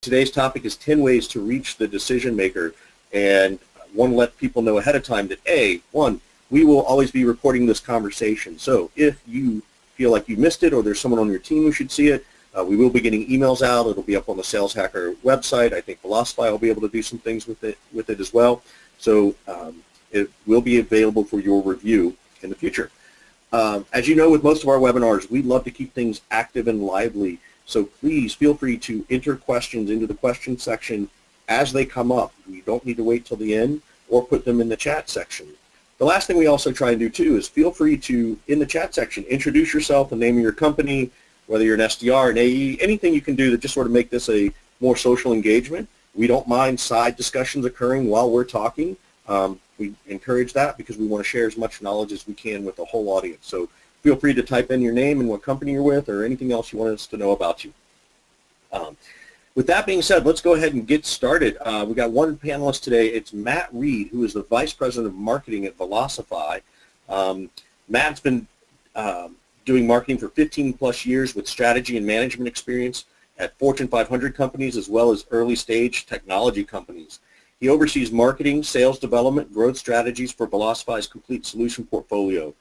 Today's topic is 10 ways to reach the decision maker and want to let people know ahead of time that A, one, we will always be recording this conversation. So if you feel like you missed it or there's someone on your team who should see it, uh, we will be getting emails out. It'll be up on the Sales Hacker website. I think Velocify will be able to do some things with it with it as well. So um, it will be available for your review in the future. Um, as you know, with most of our webinars, we love to keep things active and lively. So please feel free to enter questions into the question section as they come up. You don't need to wait till the end or put them in the chat section. The last thing we also try and do too is feel free to, in the chat section, introduce yourself, the name of your company, whether you're an SDR, an AE, anything you can do to just sort of make this a more social engagement. We don't mind side discussions occurring while we're talking. Um, we encourage that because we want to share as much knowledge as we can with the whole audience. So feel free to type in your name and what company you're with or anything else you want us to know about you. Um, with that being said, let's go ahead and get started. Uh, we got one panelist today. It's Matt Reid, who is the Vice President of Marketing at Velocify. Um, Matt's been um, doing marketing for 15 plus years with strategy and management experience at Fortune 500 companies as well as early stage technology companies. He oversees marketing, sales development, growth strategies for Velocify's complete solution portfolio.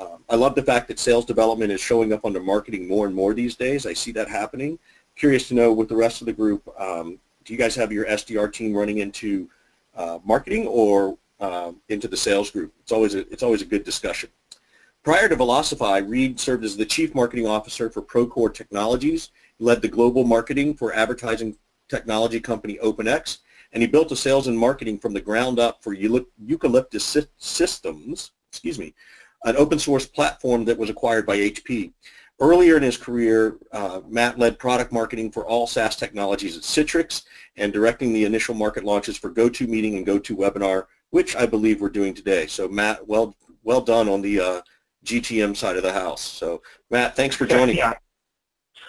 Um, I love the fact that sales development is showing up under marketing more and more these days. I see that happening. Curious to know with the rest of the group, um, do you guys have your SDR team running into uh, marketing or um, into the sales group? It's always a, it's always a good discussion. Prior to Velocify, Reid served as the Chief Marketing Officer for Procore Technologies. He led the global marketing for advertising technology company OpenX and he built a sales and marketing from the ground up for Eucalyptus Systems, excuse me, an open source platform that was acquired by HP. Earlier in his career, uh, Matt led product marketing for all SaaS technologies at Citrix and directing the initial market launches for GoToMeeting and GoToWebinar, which I believe we're doing today. So Matt, well, well done on the uh, GTM side of the house. So Matt, thanks for joining. Yeah.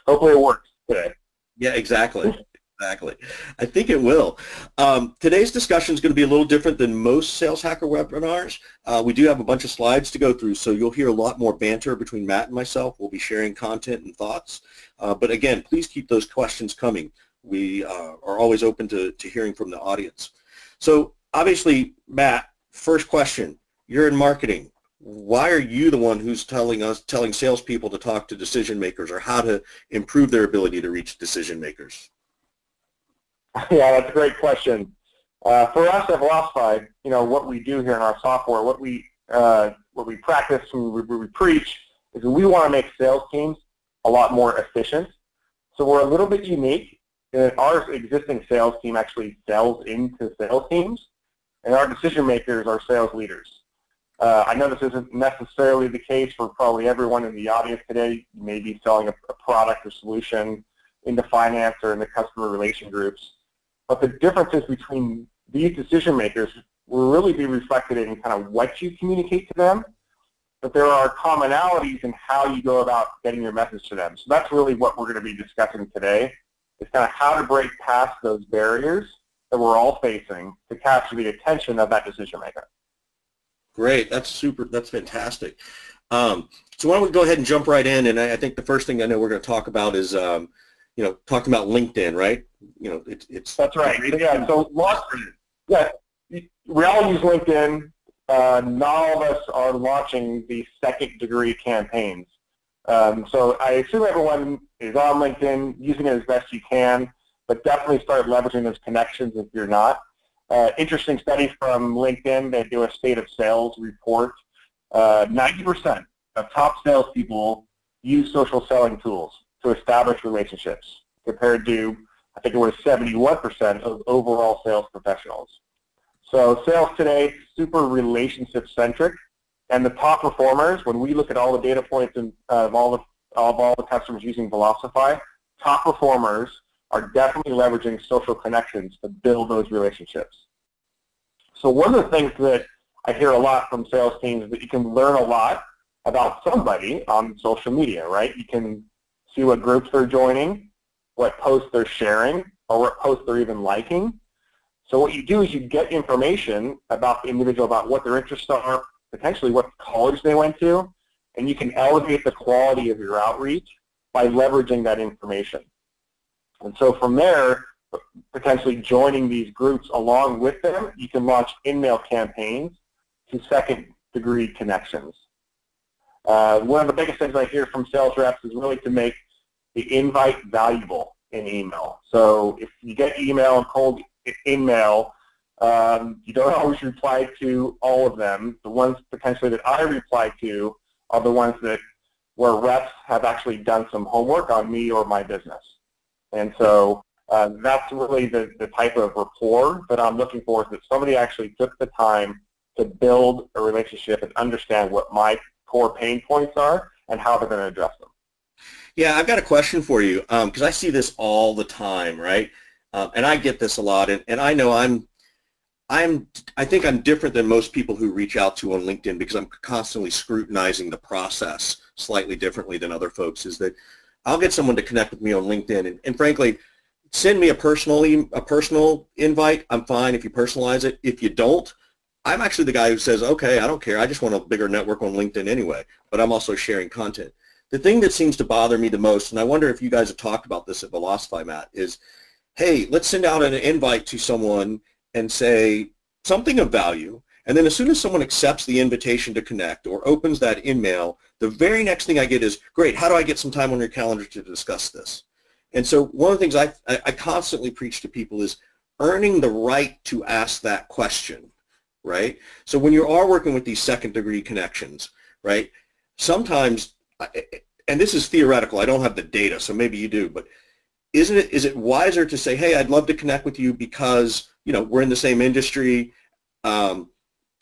Hopefully it works today. Yeah, exactly. Exactly. I think it will. Um, today's discussion is going to be a little different than most Sales Hacker webinars. Uh, we do have a bunch of slides to go through, so you'll hear a lot more banter between Matt and myself. We'll be sharing content and thoughts. Uh, but again, please keep those questions coming. We uh, are always open to, to hearing from the audience. So obviously, Matt, first question. You're in marketing. Why are you the one who's telling us, telling salespeople to talk to decision makers or how to improve their ability to reach decision makers? Yeah, that's a great question. Uh, for us at Velocify, you know, what we do here in our software, what we uh, what we practice and we, we preach is we want to make sales teams a lot more efficient. So we're a little bit unique in that our existing sales team actually sells into sales teams, and our decision makers are sales leaders. Uh, I know this isn't necessarily the case for probably everyone in the audience today. You may be selling a, a product or solution into finance or in the customer relation groups. But the differences between these decision makers will really be reflected in kind of what you communicate to them, but there are commonalities in how you go about getting your message to them. So that's really what we're going to be discussing today, is kind of how to break past those barriers that we're all facing to capture the attention of that decision maker. Great, that's super, that's fantastic. Um, so why don't we go ahead and jump right in, and I, I, think the first thing I know we're going to talk about is um, you know, talking about LinkedIn, right? You know, it's it's that's right. Yeah. So lots, yeah, we all use LinkedIn. Uh, not all of us are launching the second degree campaigns. Um, so I assume everyone is on LinkedIn, using it as best you can, but definitely start leveraging those connections if you're not. Uh, interesting study from LinkedIn. They do a state of sales report. Uh, 90% of top salespeople use social selling tools to establish relationships compared to, I think it was 71% of overall sales professionals. So sales today, super relationship centric, and the top performers, when we look at all the data points and, uh, of, all the, of all the customers using Velocify, top performers are definitely leveraging social connections to build those relationships. So one of the things that I hear a lot from sales teams is that you can learn a lot about somebody on social media, right? You can see what groups they're joining, what posts they're sharing, or what posts they're even liking. So what you do is you get information about the individual, about what their interests are, potentially what college they went to, and you can elevate the quality of your outreach by leveraging that information. And so from there, potentially joining these groups along with them, you can launch in-mail campaigns to second degree connections. Uh, one of the biggest things I hear from sales reps is really to make the invite valuable in email. So if you get email and cold email, um, you don't always reply to all of them. The ones potentially that I reply to are the ones that where reps have actually done some homework on me or my business. And so uh, that's really the, the type of rapport that I'm looking for is that somebody actually took the time to build a relationship and understand what my core pain points are and how they're going to address them. Yeah, I've got a question for you because um, I see this all the time, right? Uh, and I get this a lot, and, and I know I'm, I'm, I think I'm different than most people who reach out to on LinkedIn because I'm constantly scrutinizing the process slightly differently than other folks. Is that I'll get someone to connect with me on LinkedIn, and, and frankly, send me a personal a personal invite. I'm fine if you personalize it. If you don't, I'm actually the guy who says, okay, I don't care. I just want a bigger network on LinkedIn anyway, but I'm also sharing content. The thing that seems to bother me the most, and I wonder if you guys have talked about this at Velocify, Matt, is, hey, let's send out an invite to someone and say something of value, and then as soon as someone accepts the invitation to connect or opens that email, the very next thing I get is, great, how do I get some time on your calendar to discuss this? And so one of the things I, I constantly preach to people is earning the right to ask that question right? So when you are working with these second degree connections, right, sometimes, and this is theoretical, I don't have the data, so maybe you do, but isn't it, is it wiser to say, hey, I'd love to connect with you because, you know, we're in the same industry, um,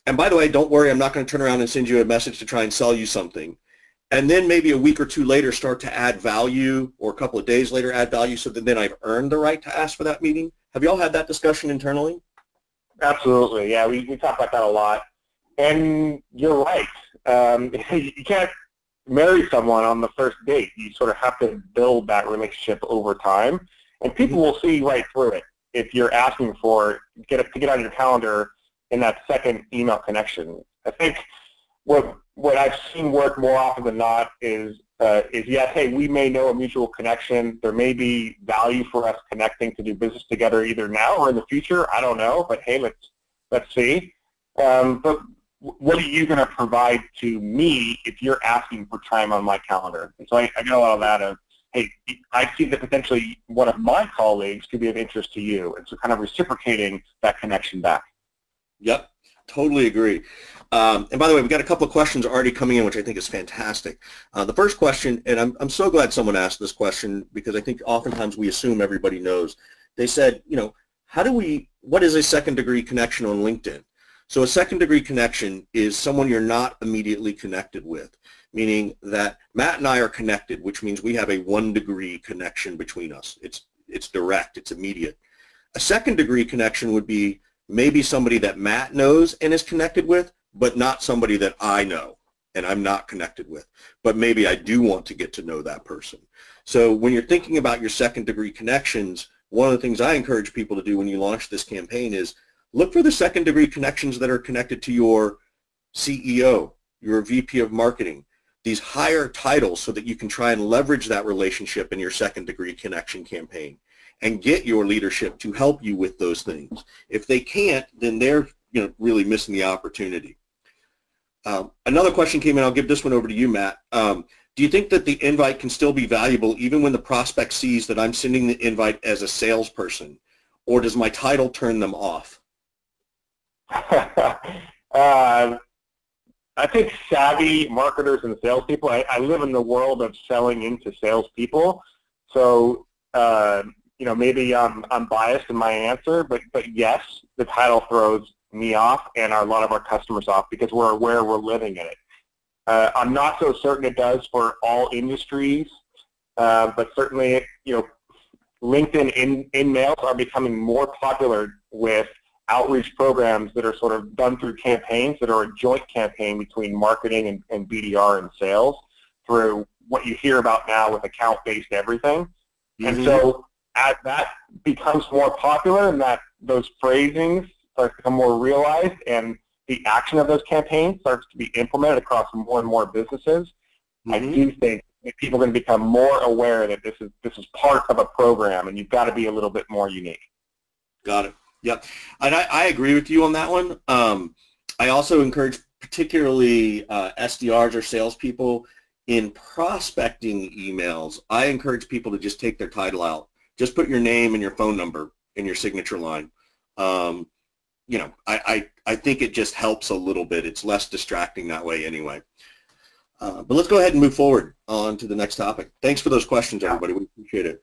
and by the way, don't worry, I'm not going to turn around and send you a message to try and sell you something. And then maybe a week or two later start to add value or a couple of days later add value so that then I've earned the right to ask for that meeting. Have you all had that discussion internally? Absolutely, yeah. We, we talk about that a lot. And you're right. Um, you can't marry someone on the first date. You sort of have to build that relationship over time. And people mm-hmm. will see right through it if you're asking for get to get on your calendar in that second email connection. I think what what I've seen work more often than not is uh, is yes, hey, we may know a mutual connection. There may be value for us connecting to do business together either now or in the future. I don't know, but hey, let's let's see. Um, but what are you going to provide to me if you're asking for time on my calendar? And so I, I get a lot of that of, hey, I see that potentially one of my colleagues could be of interest to you, and so kind of reciprocating that connection back. Yep, totally agree. Um, and by the way, we've got a couple of questions already coming in, which I think is fantastic. Uh, the first question, and I'm, I'm so glad someone asked this question because I think oftentimes we assume everybody knows. They said, you know, how do we, what is a second degree connection on LinkedIn? So a second degree connection is someone you're not immediately connected with, meaning that Matt and I are connected, which means we have a one degree connection between us. It's, it's direct, it's immediate. A second degree connection would be maybe somebody that Matt knows and is connected with, but not somebody that I know and I'm not connected with. But maybe I do want to get to know that person. So when you're thinking about your second degree connections, one of the things I encourage people to do when you launch this campaign is look for the second degree connections that are connected to your CEO, your VP of marketing, these higher titles so that you can try and leverage that relationship in your second degree connection campaign and get your leadership to help you with those things. If they can't, then they're you know, really missing the opportunity. Um, another question came in. I'll give this one over to you, Matt. Um, do you think that the invite can still be valuable even when the prospect sees that I'm sending the invite as a salesperson, or does my title turn them off? uh, I think savvy marketers and salespeople. I, I, live in the world of selling into salespeople, so uh, you know maybe I'm I'm biased in my answer, but but yes, the title throws me off and a lot of our customers off because we're aware we're living in it. Uh, I'm not so certain it does for all industries, uh, but certainly, you know, LinkedIn in, in mails are becoming more popular with outreach programs that are sort of done through campaigns that are a joint campaign between marketing and, and BDR and sales through what you hear about now with account-based everything. Mm-hmm. And so as that becomes more popular and that those phrasings starts to become more realized and the action of those campaigns starts to be implemented across more and more businesses, mm-hmm. I do think people are going to become more aware that this is this is part of a program and you've got to be a little bit more unique. Got it. Yep. And I, I agree with you on that one. Um, I also encourage particularly uh, SDRs or salespeople in prospecting emails, I encourage people to just take their title out. Just put your name and your phone number in your signature line. Um, you know, I, I, I think it just helps a little bit. It's less distracting that way anyway. Uh, but let's go ahead and move forward on to the next topic. Thanks for those questions, everybody. We appreciate it.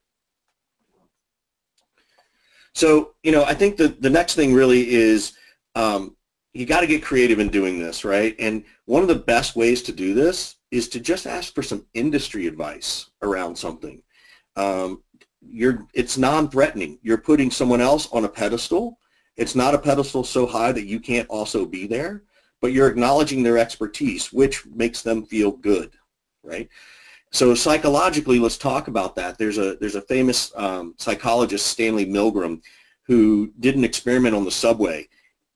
So, you know, I think the, the next thing really is um, you got to get creative in doing this, right? And one of the best ways to do this is to just ask for some industry advice around something. Um, you're, it's non-threatening. You're putting someone else on a pedestal. It's not a pedestal so high that you can't also be there, but you're acknowledging their expertise, which makes them feel good, right? So psychologically, let's talk about that. There's a, there's a famous um, psychologist, Stanley Milgram, who did an experiment on the subway.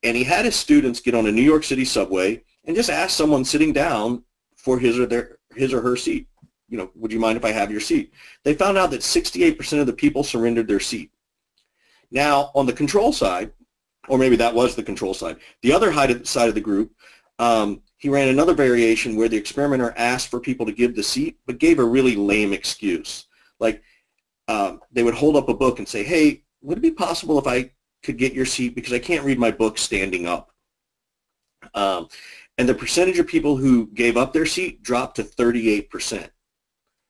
And he had his students get on a New York City subway and just ask someone sitting down for his or their his or her seat. You know, would you mind if I have your seat? They found out that 68% of the people surrendered their seat. Now, on the control side, or maybe that was the control side, the other side of the group, um, he ran another variation where the experimenter asked for people to give the seat, but gave a really lame excuse. Like, um, they would hold up a book and say, hey, would it be possible if I could get your seat because I can't read my book standing up? Um, and the percentage of people who gave up their seat dropped to 38%.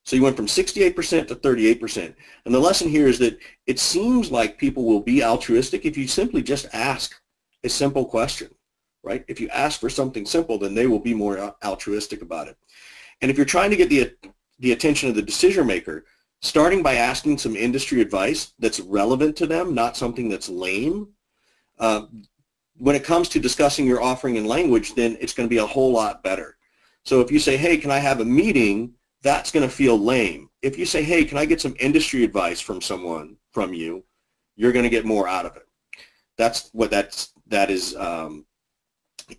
So you went from 68% to 38%. And the lesson here is that it seems like people will be altruistic if you simply just ask a simple question, right? If you ask for something simple, then they will be more altruistic about it. And if you're trying to get the, the attention of the decision maker, starting by asking some industry advice that's relevant to them, not something that's lame, uh, when it comes to discussing your offering in language, then it's going to be a whole lot better. So if you say, hey, can I have a meeting, that's going to feel lame. If you say, hey, can I get some industry advice from someone, from you, you're going to get more out of it. That's what that's, that is um,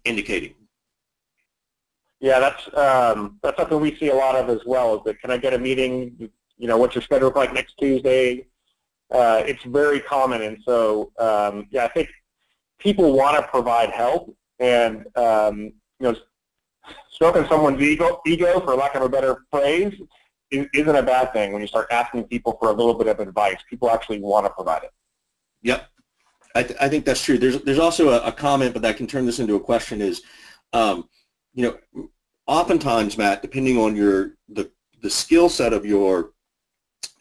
indicating. Yeah, that's um, that's something we see a lot of as well. Is that can I get a meeting? You know, what's your schedule look like next Tuesday? Uh, it's very common, and so um, yeah, I think people want to provide help, and um, you know, stroking someone's ego, ego, for lack of a better phrase, isn't a bad thing when you start asking people for a little bit of advice. People actually want to provide it. Yep. I, th- I think that's true. There's there's also a, a, comment, but that can turn this into a question. Is um, you know, oftentimes, Matt, depending on your the the skill set of your,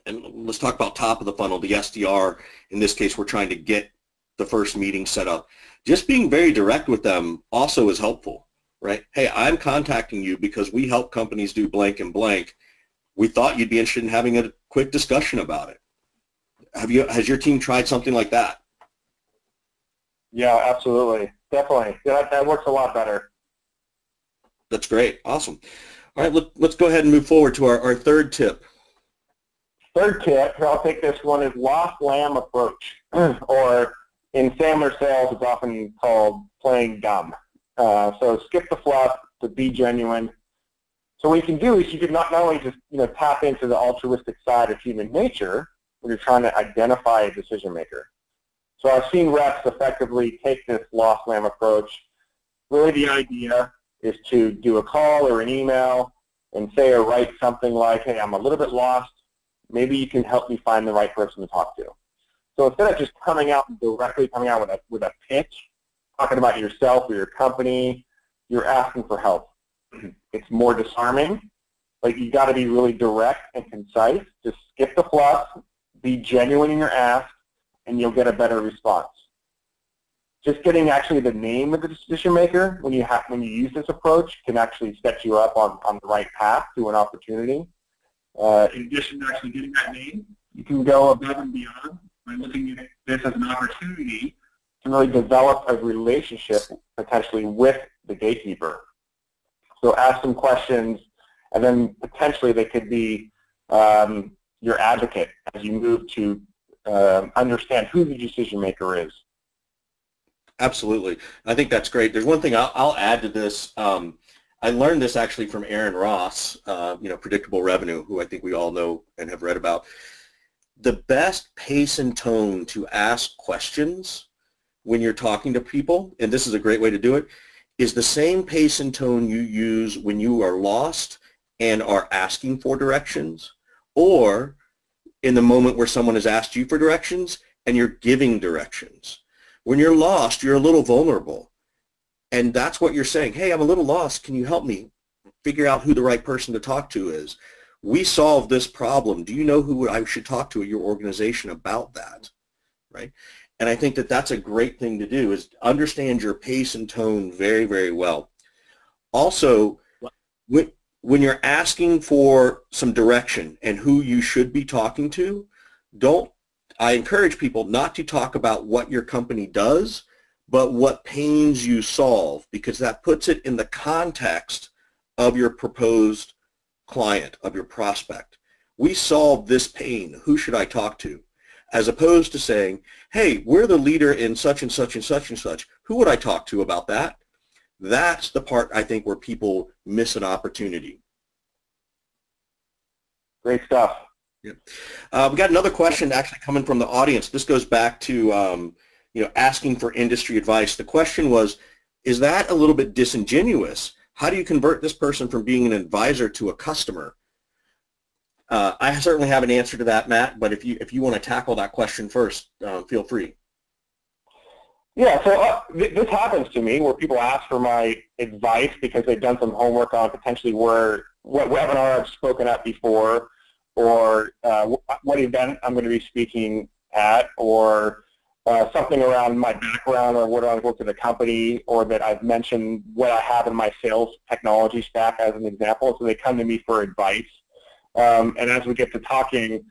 and let's talk about top of the funnel, the SDR. In this case, we're trying to get the first meeting set up. Just being very direct with them also is helpful, right? Hey, I'm contacting you because we help companies do blank and blank. We thought you'd be interested in having a quick discussion about it. Have you, has your team tried something like that? Yeah, absolutely. Definitely. Yeah, that, that works a lot better. That's great. Awesome. All right, let, us go ahead and move forward to our, our third tip. Third tip, I'll take this one, is lost lamb approach, or in Sandler sales, it's often called playing dumb. Uh, so skip the fluff to be genuine. So what you can do is you can not, not only just you know tap into the altruistic side of human nature when you're trying to identify a decision maker. So I've seen reps effectively take this lost lamb approach. Really the idea is to do a call or an email and say or write something like, hey, I'm a little bit lost. Maybe you can help me find the right person to talk to. So instead of just coming out directly coming out with a with a pitch, talking about yourself or your company, you're asking for help. It's more disarming, but you got to be really direct and concise. Just skip the fluff, be genuine in your ask, and you'll get a better response. Just getting actually the name of the decision maker when you have when you use this approach can actually set you up on, on the right path to an opportunity. Uh, in addition to actually getting that name, you can go above and beyond by looking at this as an opportunity to really develop a relationship potentially with the gatekeeper. So ask some questions, and then potentially they could be um, your advocate as you move to uh, understand who the decision maker is. Absolutely. I think that's great. There's one thing I'll, I'll add to this. Um, I learned this actually from Aaron Ross, uh, you know, Predictable Revenue, who I think we all know and have read about the best pace and tone to ask questions when you're talking to people, and this is a great way to do it, is the same pace and tone you use when you are lost and are asking for directions, or in the moment where someone has asked you for directions and you're giving directions. When you're lost, you're a little vulnerable. And that's what you're saying. Hey, I'm a little lost. Can you help me figure out who the right person to talk to is? We solved this problem. Do you know who I should talk to at your organization about that? Right? And I think that that's a great thing to do is understand your pace and tone very, very well. Also, when, when you're asking for some direction and who you should be talking to, don't I encourage people not to talk about what your company does, but what pains you solve, because that puts it in the context of your proposed client, of your prospect. We solve this pain. Who should I talk to? As opposed to saying, hey, we're the leader in such and such and such and such. Who would I talk to about that? That's the part I think where people miss an opportunity. Great stuff. Yeah. Uh, we got another question actually coming from the audience. This goes back to um, you know asking for industry advice. The question was, is that a little bit disingenuous? How do you convert this person from being an advisor to a customer? Uh, I certainly have an answer to that, Matt. But if you if you want to tackle that question first, uh, feel free. Yeah, so uh, th- this happens to me where people ask for my advice because they've done some homework on potentially where what webinar I've spoken at before, or uh, what event I'm going to be speaking at, or uh, something around my background or what I've worked at a company, or that I've mentioned what I have in my sales technology stack as an example. So they come to me for advice. Um, and as we get to talking,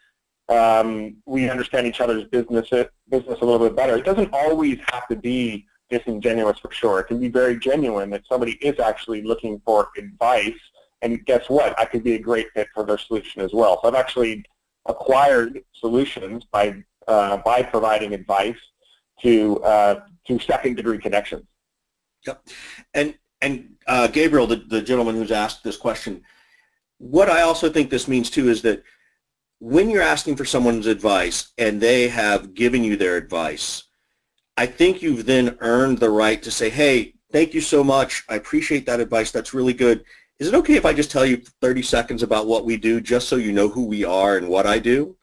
um, we understand each other's business business a little bit better. It doesn't always have to be disingenuous for sure. It can be very genuine that somebody is actually looking for advice and guess what? I could be a great fit for their solution as well. So I've actually acquired solutions by uh, by providing advice to uh, to second degree connections. Yep. And and uh, Gabriel, the, the gentleman who's asked this question, what I also think this means too is that when you're asking for someone's advice and they have given you their advice, I think you've then earned the right to say, hey, thank you so much. I appreciate that advice. That's really good is it okay if I just tell you 30 seconds about what we do just so you know who we are and what I do?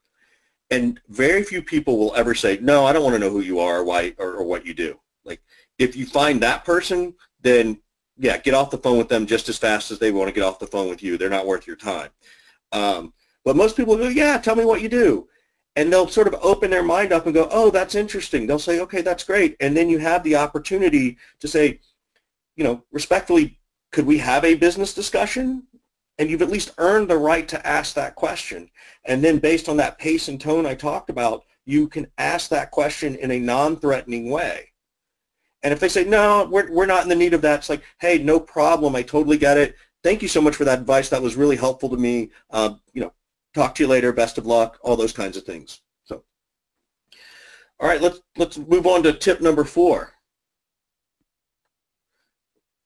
And very few people will ever say, no, I don't want to know who you are or, why, or, or what you do. Like, if you find that person, then, yeah, get off the phone with them just as fast as they want to get off the phone with you. They're not worth your time. Um, but most people go, yeah, tell me what you do. And they'll sort of open their mind up and go, oh, that's interesting. They'll say, okay, that's great. And then you have the opportunity to say, you know, respectfully, could we have a business discussion? And you've at least earned the right to ask that question. And then based on that pace and tone I talked about, you can ask that question in a non-threatening way. And if they say, no, we're, we're not in the need of that, it's like, hey, no problem. I totally get it. Thank you so much for that advice. That was really helpful to me. Uh, you know, talk to you later. Best of luck. All those kinds of things. So, all right, let's let's move on to tip number four.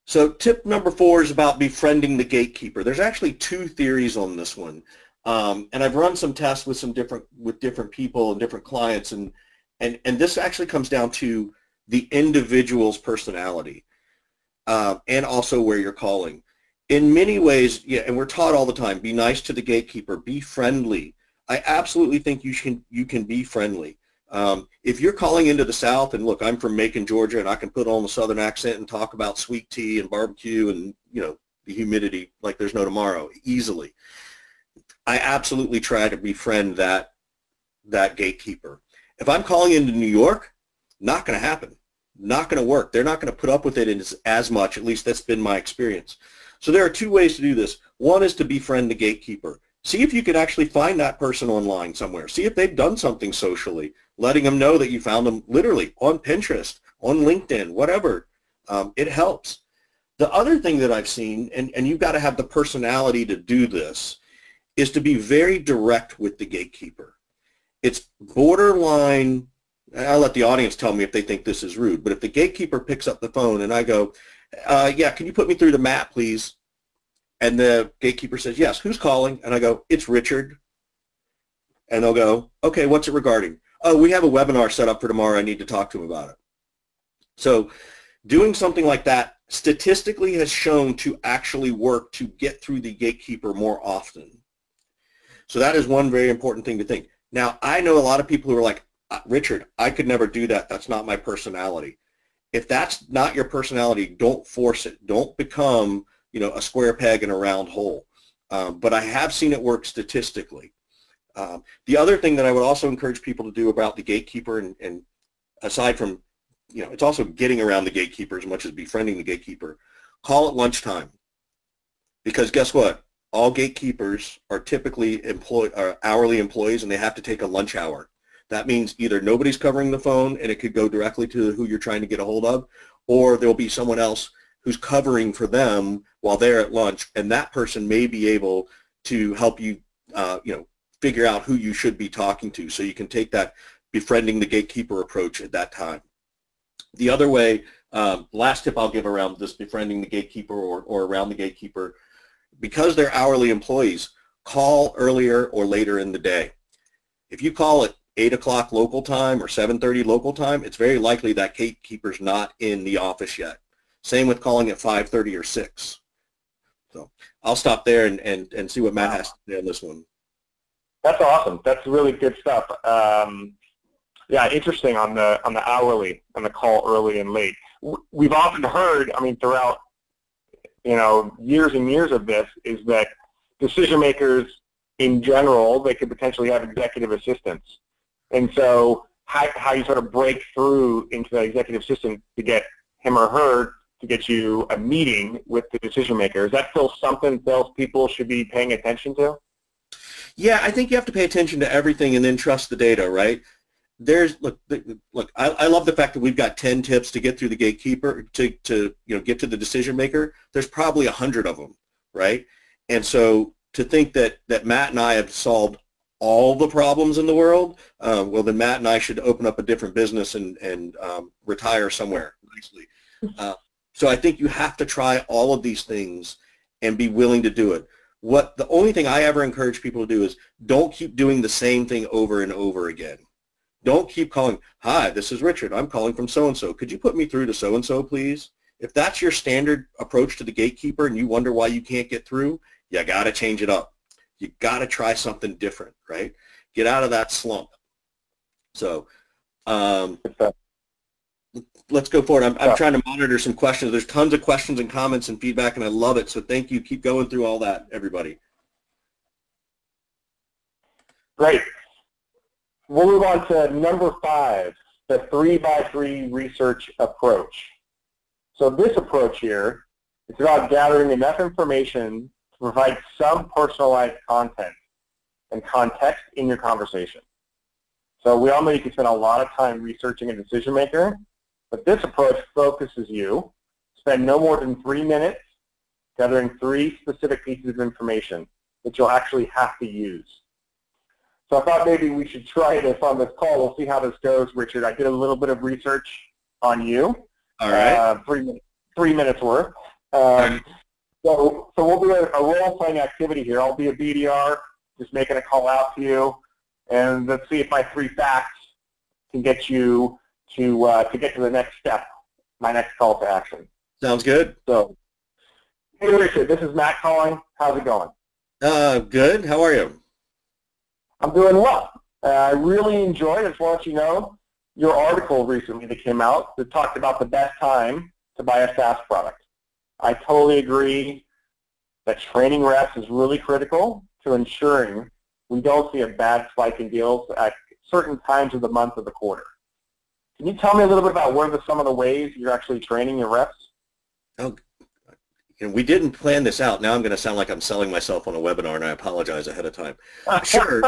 So tip number four is about befriending the gatekeeper. There's actually two theories on this one. Um, and I've run some tests with some different with different people and different clients and and and this actually comes down to the individual's personality uh, and also where you're calling. In many ways, yeah, and we're taught all the time, be nice to the gatekeeper, be friendly. I absolutely think you can you can be friendly. Um, if you're calling into the South, and look, I'm from Macon, Georgia, and I can put on the Southern accent and talk about sweet tea and barbecue and, you know, the humidity like there's no tomorrow easily. I absolutely try to befriend that, that gatekeeper. If I'm calling into New York, not going to happen. Not going to work. They're not going to put up with it as, as much. At least that's been my experience. So there are two ways to do this. One is to befriend the gatekeeper. See if you can actually find that person online somewhere. See if they've done something socially letting them know that you found them literally on Pinterest, on LinkedIn, whatever. Um, it helps. The other thing that I've seen, and, and you've got to have the personality to do this, is to be very direct with the gatekeeper. It's borderline, I'll let the audience tell me if they think this is rude, but if the gatekeeper picks up the phone and I go, uh, yeah, can you put me through the map, please? And the gatekeeper says, yes, who's calling? And I go, it's Richard and they'll go, okay, what's it regarding? Oh, we have a webinar set up for tomorrow. I need to talk to them about it. So doing something like that statistically has shown to actually work to get through the gatekeeper more often. So that is one very important thing to think. Now, I know a lot of people who are like, Richard, I could never do that. That's not my personality. If that's not your personality, don't force it. Don't become, you know, a square peg in a round hole. Um, but I have seen it work statistically. Um, the other thing that I would also encourage people to do about the gatekeeper, and, and aside from, you know, it's also getting around the gatekeeper as much as befriending the gatekeeper, call at lunchtime. Because guess what? All gatekeepers are typically employ, are hourly employees and they have to take a lunch hour. That means either nobody's covering the phone and it could go directly to who you're trying to get a hold of, or there'll be someone else who's covering for them while they're at lunch, and that person may be able to help you, uh, you know, figure out who you should be talking to. So you can take that befriending the gatekeeper approach at that time. The other way, um, last tip I'll give around this befriending the gatekeeper or, or around the gatekeeper, because they're hourly employees, call earlier or later in the day. If you call at 8 o'clock local time or 7.30 local time, it's very likely that gatekeeper's not in the office yet. Same with calling at 5.30 or 6. So I'll stop there and, and, and see what Matt has to say on this one. That's awesome. That's really good stuff. Um, yeah, interesting on the on the hourly, on the call early and late. We've often heard, I mean, throughout, you know, years and years of this, is that decision makers in general, they could potentially have executive assistants. And so how, how you sort of break through into the executive system to get him or her to get you a meeting with the decision maker. Is that still something salespeople should be paying attention to? Yeah, I think you have to pay attention to everything and then trust the data, right? There's look, look. I, I love the fact that we've got ten tips to get through the gatekeeper to to you know get to the decision maker. There's probably a hundred of them, right? And so to think that that Matt and I have solved all the problems in the world, uh, well then Matt and I should open up a different business and and um, retire somewhere nicely. Uh, so I think you have to try all of these things and be willing to do it. What the only thing I ever encourage people to do is don't keep doing the same thing over and over again. Don't keep calling, hi, this is Richard. I'm calling from so-and-so. Could you put me through to so-and-so, please? If that's your standard approach to the gatekeeper and you wonder why you can't get through, you got to change it up. You got to try something different, right? Get out of that slump. So um, let's go forward. I'm, I'm trying to monitor some questions. There's tons of questions and comments and feedback, and I love it. So thank you. Keep going through all that, everybody. Great. We'll move on to number five, the three by three research approach. So this approach here is about gathering enough information provide some personalized content and context in your conversation. So we all know you can spend a lot of time researching a decision maker, but this approach focuses you. Spend no more than three minutes gathering three specific pieces of information that you'll actually have to use. So I thought maybe we should try this on this call. We'll see how this goes, Richard. I did a little bit of research on you. All right. Uh, three, three minutes worth. Um, so, so we'll do a, a role-playing activity here. I'll be a BDR, just making a call out to you, and let's see if my three facts can get you to uh, to get to the next step, my next call to action. Sounds good. So, hey Richard, this is Matt calling. How's it going? Uh, good. How are you? I'm doing well. Uh, I really enjoyed. I just want you know your article recently that came out that talked about the best time to buy a SaaS product. I totally agree that training reps is really critical to ensuring we don't see a bad spike in deals at certain times of the month or the quarter. Can you tell me a little bit about what are some of the ways you're actually training your reps? Oh, you know, we didn't plan this out. Now I'm going to sound like I'm selling myself on a webinar, and I apologize ahead of time. Sure.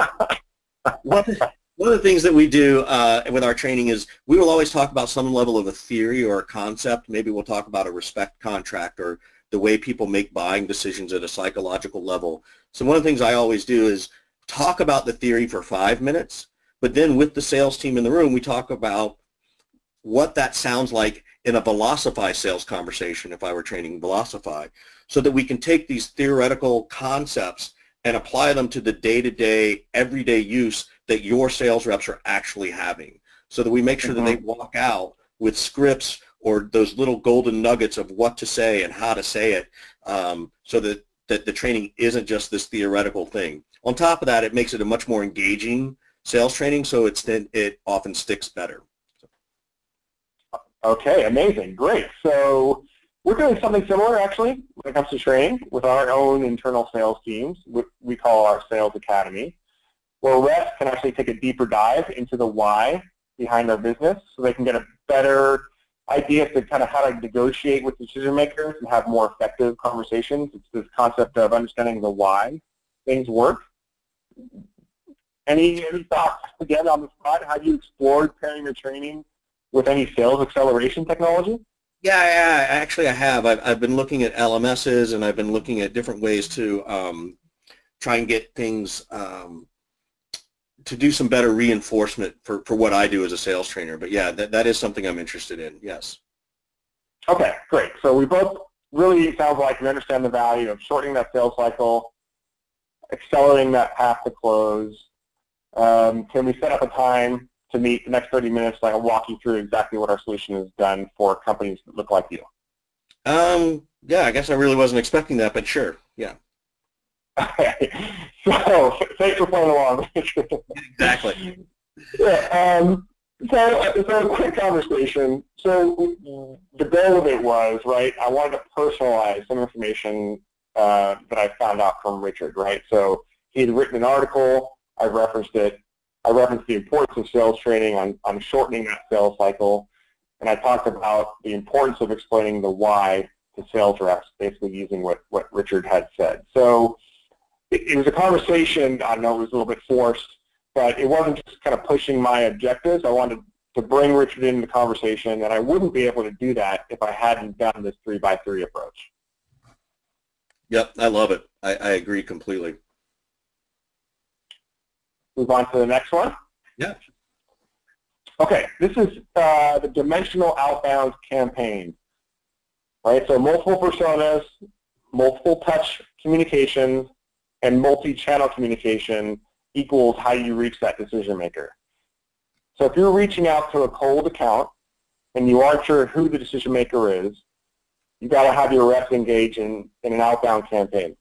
one, one of the things that we do uh, with our training is we will always talk about some level of a theory or a concept. Maybe we'll talk about a respect contract or the way people make buying decisions at a psychological level. So one of the things I always do is talk about the theory for five minutes, but then with the sales team in the room, we talk about what that sounds like in a Velocify sales conversation if I were training Velocify so that we can take these theoretical concepts and apply them to the day-to-day, everyday use that your sales reps are actually having so that we make sure that they mm-hmm. walk out with scripts or those little golden nuggets of what to say and how to say it um, so that, that the training isn't just this theoretical thing. On top of that, it makes it a much more engaging sales training, so it's, it often sticks better. Okay, amazing, great. So we're doing something similar, actually, when it comes to training with our own internal sales teams. We call our Sales Academy, where reps can actually take a deeper dive into the why behind their business so they can get a better idea to kind of how to negotiate with decision makers and have more effective conversations. It's this concept of understanding the why things work. Any, any thoughts, again, on the spot? Have you explored pairing your training with any sales acceleration technology? Yeah, yeah, actually I have. I've, I've been looking at LMSs and I've been looking at different ways to um, try and get things um, to do some better reinforcement for, for what I do as a sales trainer. But yeah, that, that is something I'm interested in, yes. Okay, great. So we both really sounds like we understand the value of shortening that sales cycle, accelerating that path to close. Um, can we set up a time to meet the next 30 minutes so I can walk you through exactly what our solution has done for companies that look like you? Um, yeah, I guess I really wasn't expecting that, but sure, yeah. Okay. So thanks for playing along. exactly. Yeah. Um, so, so a quick conversation. So the goal of it was, right, I wanted to personalize some information uh, that I found out from Richard, right? So he had written an article. I referenced it. I referenced the importance of sales training on, on shortening that sales cycle. And I talked about the importance of explaining the why to sales reps, basically using what, what Richard had said. So it, was a conversation, I know it was a little bit forced, but it wasn't just kind of pushing my objectives. I wanted to bring Richard into the conversation, and I wouldn't be able to do that if I hadn't done this three by three approach. Yep, I love it. I, I agree completely. Move on to the next one. Yeah. Okay, this is uh, the dimensional outbound campaign. Right, so multiple personas, multiple touch communications, and multi-channel communication equals how you reach that decision maker. So if you're reaching out to a cold account and you aren't sure who the decision maker is, you've got to have your reps engage in, in an outbound campaign.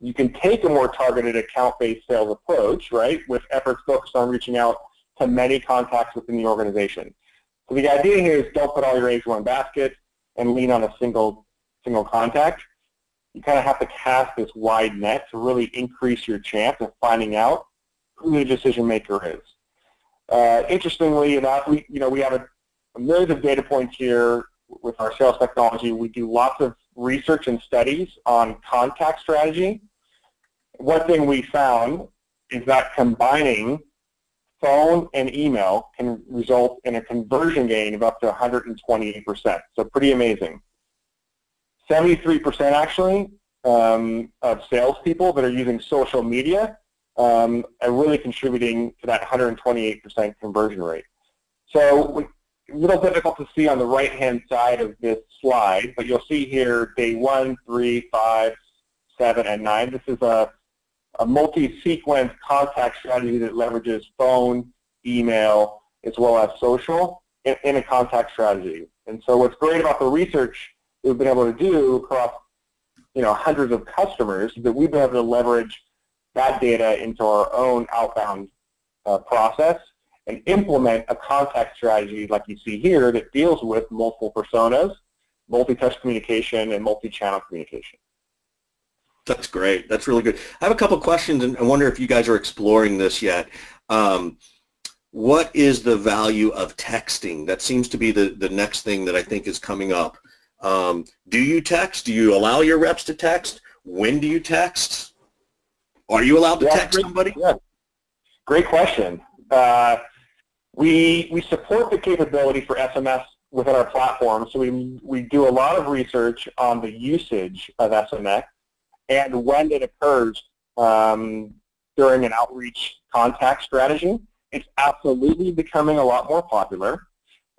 You can take a more targeted account-based sales approach, right, with efforts focused on reaching out to many contacts within the organization. So the idea here is don't put all your eggs in one basket and lean on a single single contact you kind of have to cast this wide net to really increase your chance of finding out who the decision maker is. Uh, interestingly enough, we, you know, we have a, a millions of data points here with our sales technology. We do lots of research and studies on contact strategy. One thing we found is that combining phone and email can result in a conversion gain of up to 128%. So pretty amazing. 73% actually um, of salespeople that are using social media um, are really contributing to that 128% conversion rate. So a little difficult to see on the right-hand side of this slide, but you'll see here day one, three, five, seven, and nine. This is a, a multi-sequence contact strategy that leverages phone, email, as well as social in, in a contact strategy. And so what's great about the research we've been able to do across you know hundreds of customers that we've been able to leverage that data into our own outbound uh, process and implement a contact strategy like you see here that deals with multiple personas, multi-touch communication, and multi-channel communication. That's great. That's really good. I have a couple questions, and I wonder if you guys are exploring this yet. Um, what is the value of texting? That seems to be the, the next thing that I think is coming up. Um, do you text? Do you allow your reps to text? When do you text? Are you allowed to yeah, text great, somebody? Yeah. Great question. Uh, we, we support the capability for SMS within our platform, so we, we do a lot of research on the usage of SMS and when it occurs um, during an outreach contact strategy. It's absolutely becoming a lot more popular.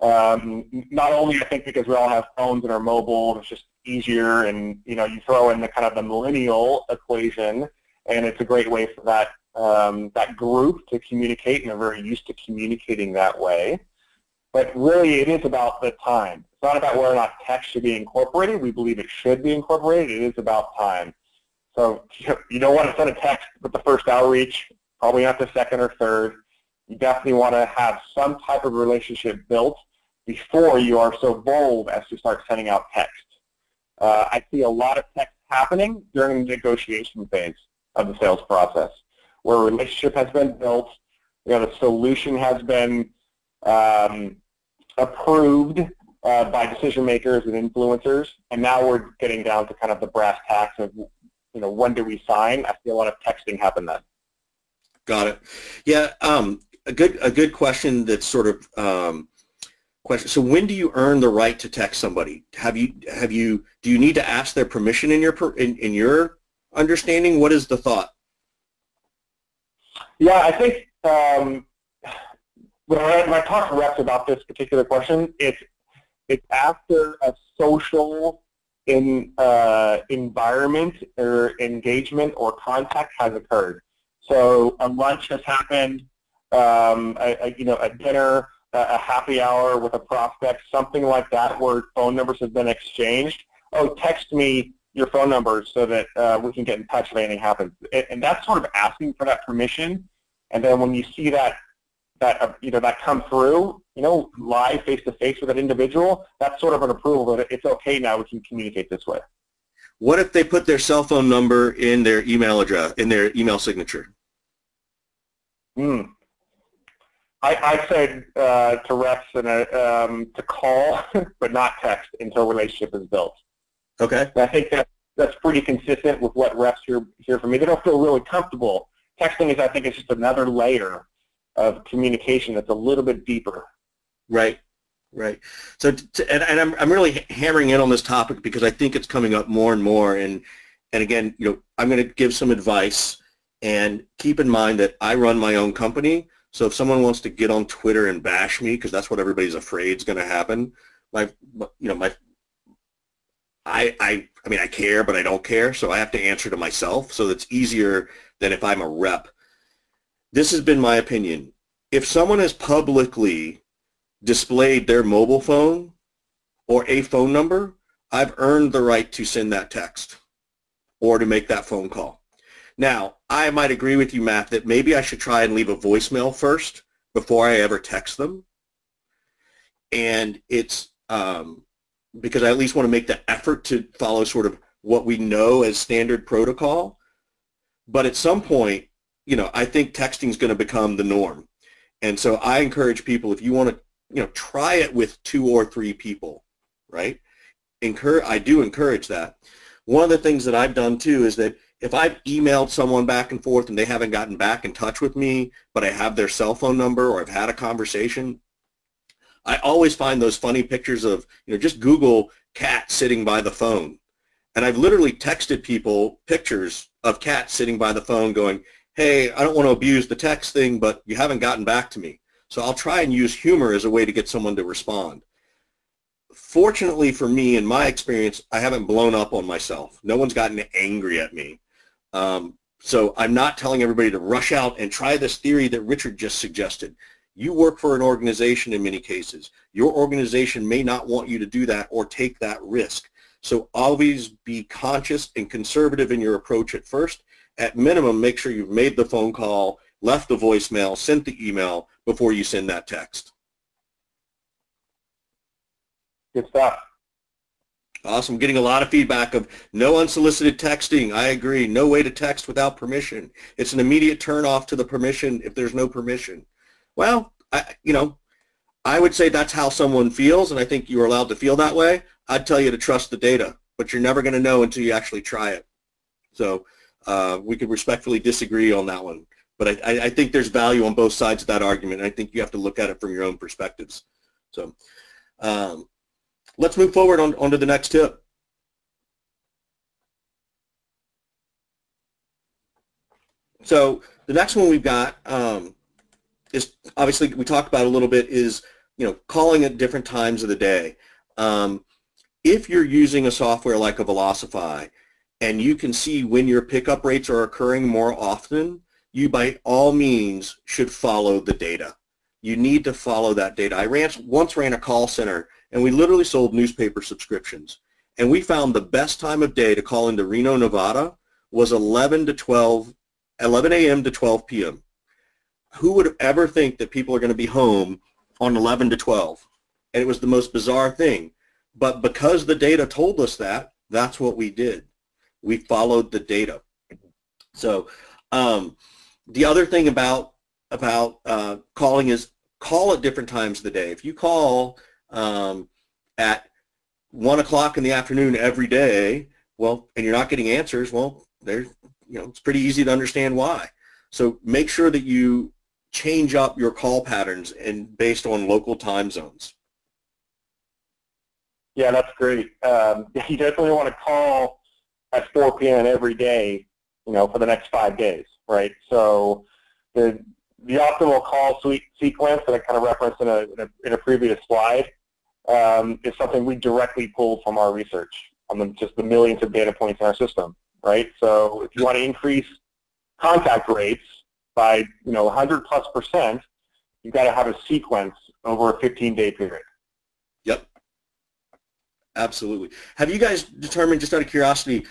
Um, not only I think because we all have phones and are mobile, it's just easier, and you know you throw in the kind of the millennial equation, and it's a great way for that um, that group to communicate, and they're very used to communicating that way. But really, it is about the time. It's not about whether or not text should be incorporated. We believe it should be incorporated. It is about time. So you don't want to send a text with the first outreach, probably not the second or third. You definitely want to have some type of relationship built before you are so bold as to start sending out text. Uh, I see a lot of text happening during the negotiation phase of the sales process, where a relationship has been built, you know, the solution has been um, approved uh, by decision makers and influencers, and now we're getting down to kind of the brass tacks of, you know, when do we sign? I see a lot of texting happen then. Got it. Yeah, um, a good a good question that's sort of um, question. So when do you earn the right to text somebody? Have you have you do you need to ask their permission in your in, in your understanding? What is the thought? Yeah, I think um, when, I, talk to reps about this particular question, it's it's after a social in uh, environment or engagement or contact has occurred. So a lunch has happened, um, a, a, you know, a dinner, a happy hour with a prospect, something like that where phone numbers have been exchanged. Oh, text me your phone number so that uh, we can get in touch if anything happens. And that's sort of asking for that permission. And then when you see that that uh, you know that come through, you know, live face to face with that individual, that's sort of an approval that it's okay now. We can communicate this way. What if they put their cell phone number in their email address in their email signature? Hmm. I, I said uh, to reps and uh, um, to call, but not text until relationship is built. Okay. And I think that that's pretty consistent with what reps hear, hear from me. They don't feel really comfortable. Texting is, I think, is just another layer of communication that's a little bit deeper. Right. Right. So, to, and, and I'm, I'm really hammering in on this topic because I think it's coming up more and more. And, and again, you know, I'm going to give some advice and keep in mind that I run my own company. So if someone wants to get on Twitter and bash me, because that's what everybody's afraid is going to happen, my, you know, my, I, I, I mean, I care, but I don't care. So I have to answer to myself. So it's easier than if I'm a rep. This has been my opinion. If someone has publicly displayed their mobile phone or a phone number, I've earned the right to send that text or to make that phone call. Now, I might agree with you, Matt, that maybe I should try and leave a voicemail first before I ever text them. And it's um, because I at least want to make the effort to follow sort of what we know as standard protocol. But at some point, you know, I think texting is going to become the norm. And so I encourage people, if you want to, you know, try it with two or three people, right? Encourage, I do encourage that. One of the things that I've done too is that if I've emailed someone back and forth and they haven't gotten back in touch with me, but I have their cell phone number or I've had a conversation, I always find those funny pictures of, you know, just Google cat sitting by the phone. And I've literally texted people pictures of cats sitting by the phone going, hey, I don't want to abuse the text thing, but you haven't gotten back to me. So I'll try and use humor as a way to get someone to respond fortunately for me, in my experience, I haven't blown up on myself. No one's gotten angry at me. Um, so I'm not telling everybody to rush out and try this theory that Richard just suggested. You work for an organization in many cases. Your organization may not want you to do that or take that risk. So always be conscious and conservative in your approach at first. At minimum, make sure you've made the phone call, left the voicemail, sent the email before you send that text. Good stuff. Awesome. Getting a lot of feedback of no unsolicited texting. I agree. No way to text without permission. It's an immediate turn off to the permission if there's no permission. Well, I, you know, I would say that's how someone feels, and I think you're allowed to feel that way. I'd tell you to trust the data, but you're never going to know until you actually try it. So uh, we could respectfully disagree on that one. But I, I think there's value on both sides of that argument, and I think you have to look at it from your own perspectives. So um, let's move forward on, on to the next tip. So the next one we've got um, is obviously we talked about a little bit is you know calling at different times of the day. Um, if you're using a software like a Velocify and you can see when your pickup rates are occurring more often, you by all means should follow the data. You need to follow that data. I ran, once ran a call center and we literally sold newspaper subscriptions. And we found the best time of day to call into Reno, Nevada was 11 to 12, 11 a.m. to 12 p.m. Who would ever think that people are going to be home on 11 to 12? And it was the most bizarre thing. But because the data told us that, that's what we did. We followed the data. So um, the other thing about about uh, calling is call at different times of the day. If you call um, at one o'clock in the afternoon every day, well, and you're not getting answers, well, there's you know it's pretty easy to understand why. So make sure that you change up your call patterns and based on local time zones. Yeah, that's great. Um, you definitely want to call at 4 p.m. every day, you know, for the next five days, right? So the the optimal call sequence that I kind of referenced in a, in a, in a previous slide um, is something we directly pulled from our research on the, just the millions of data points in our system, right? So if you want to increase contact rates by, you know, 100 plus percent, you've got to have a sequence over a 15-day period. Yep. Absolutely. Have you guys determined, just out of curiosity,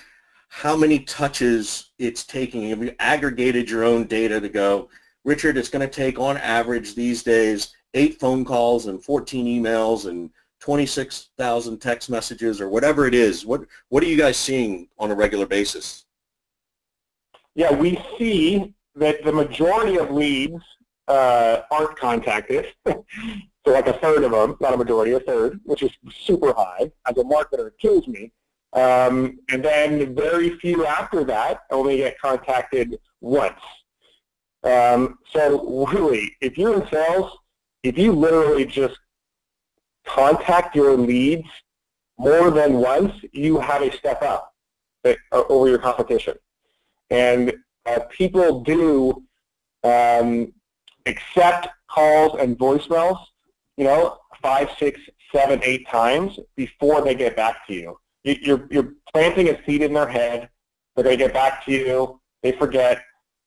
how many touches it's taking? Have you aggregated your own data to go, Richard, it's going to take on average these days eight phone calls and 14 emails and 26,000 text messages or whatever it is. What, what are you guys seeing on a regular basis? Yeah, we see that the majority of leads uh, aren't contacted. so like a third of them, not a majority, a third, which is super high. As a marketer, it kills me. Um, and then very few after that only get contacted once. Um, so really, if you're in sales, if you literally just contact your leads more than once, you have a step up uh, over your competition. And uh, people do um, accept calls and voicemails, you know, five, six, seven, eight times before they get back to you. You're, you're planting a seed in their head. They're going to get back to you. They forget.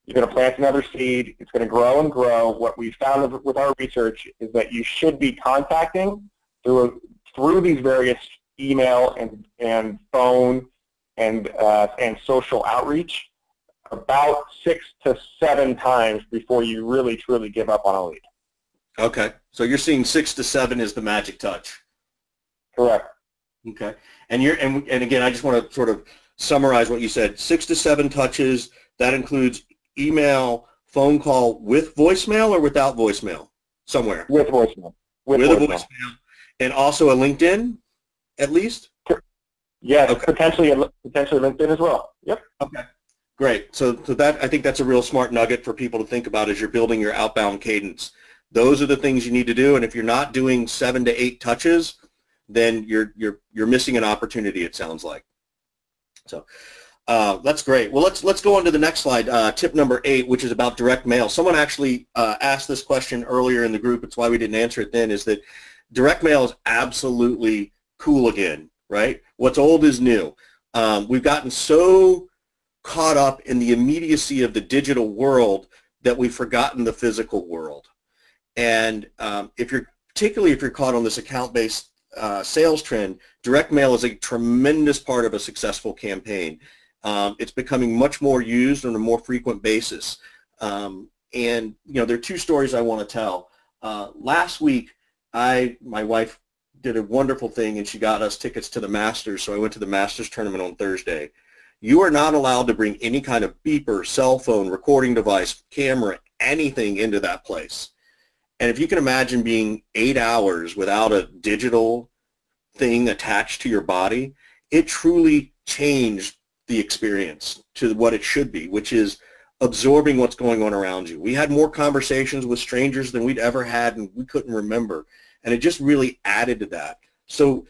You're going to plant another seed. It's going to grow and grow. What we found with our research is that you should be contacting through, through these various email and, and phone and, uh, and social outreach about six to seven times before you really truly give up on a lead. Okay. So you're seeing six to seven is the magic touch. Correct. Okay. And you're and, and again I just want to sort of summarize what you said. Six to seven touches, that includes email, phone call with voicemail or without voicemail? Somewhere. With voicemail. With, with voicemail. a voicemail. And also a LinkedIn, at least? Yes, okay. potentially, potentially LinkedIn as well. Yep. Okay. Great. So, so that I think that's a real smart nugget for people to think about as you're building your outbound cadence. Those are the things you need to do, and if you're not doing seven to eight touches, then you're you're you're missing an opportunity. It sounds like. So, uh, that's great. Well, let's let's go on to the next slide. Uh, tip number eight, which is about direct mail. Someone actually uh, asked this question earlier in the group. It's why we didn't answer it then. Is that direct mail is absolutely cool again, right? What's old is new. Um, we've gotten so caught up in the immediacy of the digital world that we've forgotten the physical world. And um, if you're particularly if you're caught on this account-based uh, sales trend, direct mail is a tremendous part of a successful campaign. Um, it's becoming much more used on a more frequent basis. Um, and, you know, there are two stories I want to tell. Uh, last week, I, my wife did a wonderful thing and she got us tickets to the Masters, so I went to the Masters tournament on Thursday. You are not allowed to bring any kind of beeper, cell phone, recording device, camera, anything into that place. And if you can imagine being eight hours without a digital thing attached to your body, it truly changed the experience to what it should be, which is absorbing what's going on around you. We had more conversations with strangers than we'd ever had and we couldn't remember. And it just really added to that. So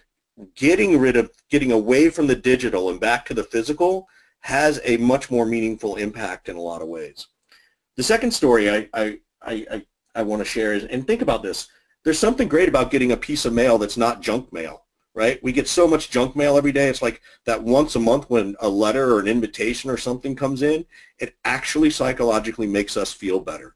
getting rid of, getting away from the digital and back to the physical has a much more meaningful impact in a lot of ways. The second story I, I, I, I want to share is, and think about this, there's something great about getting a piece of mail that's not junk mail right? We get so much junk mail every day. It's like that once a month when a letter or an invitation or something comes in, it actually psychologically makes us feel better.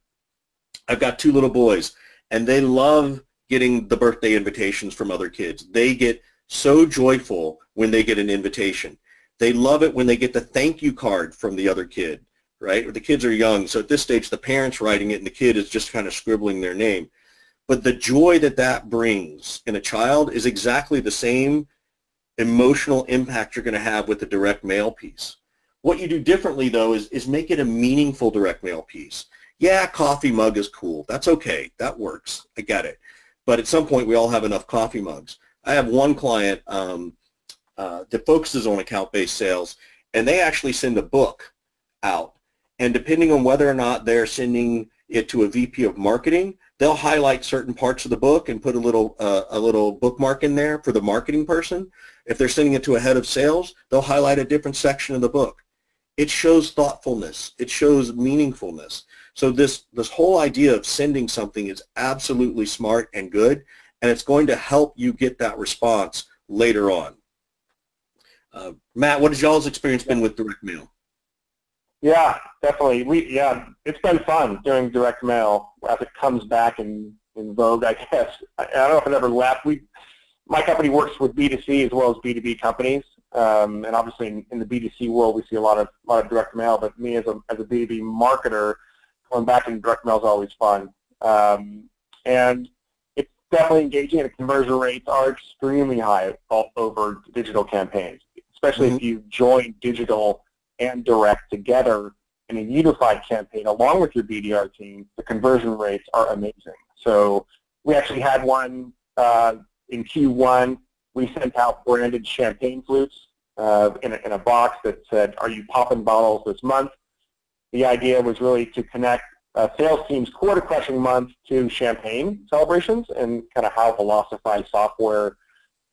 I've got two little boys, and they love getting the birthday invitations from other kids. They get so joyful when they get an invitation. They love it when they get the thank you card from the other kid, right? the kids are young, so at this stage the parent's writing it and the kid is just kind of scribbling their name. But the joy that that brings in a child is exactly the same emotional impact you're going to have with the direct mail piece. What you do differently, though, is, is make it a meaningful direct mail piece. Yeah, coffee mug is cool. That's okay. That works. I get it. But at some point, we all have enough coffee mugs. I have one client um, uh, that focuses on account-based sales, and they actually send a book out. And depending on whether or not they're sending it to a VP of marketing, they'll highlight certain parts of the book and put a little uh, a little bookmark in there for the marketing person. If they're sending it to a head of sales, they'll highlight a different section of the book. It shows thoughtfulness. It shows meaningfulness. So this this whole idea of sending something is absolutely smart and good, and it's going to help you get that response later on. Uh, Matt, what has y'all's experience been with direct mail? Yeah, definitely. We yeah, it's been fun doing direct mail as it comes back in in vogue. I guess I, I don't know if it ever left. We my company works with B2C as well as B2B companies, um, and obviously in, in, the B2C world we see a lot of a lot of direct mail. But me as a as a B2B marketer, going back in direct mail is always fun, um, and it's definitely engaging. And the conversion rates are extremely high over digital campaigns, especially mm-hmm. if you join digital and direct together in a unified campaign along with your BDR team, the conversion rates are amazing. So we actually had one uh, in Q1. We sent out branded champagne flutes uh, in, a, in a box that said, are you popping bottles this month? The idea was really to connect uh, sales team's quarter crushing month to champagne celebrations and kind of how Velocify software